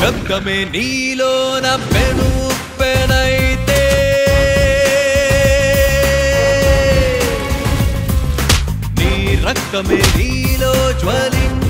శబ్దమే నీలోన పెను పెనైతే. నీ రక్తమే నీలో జ్వలించే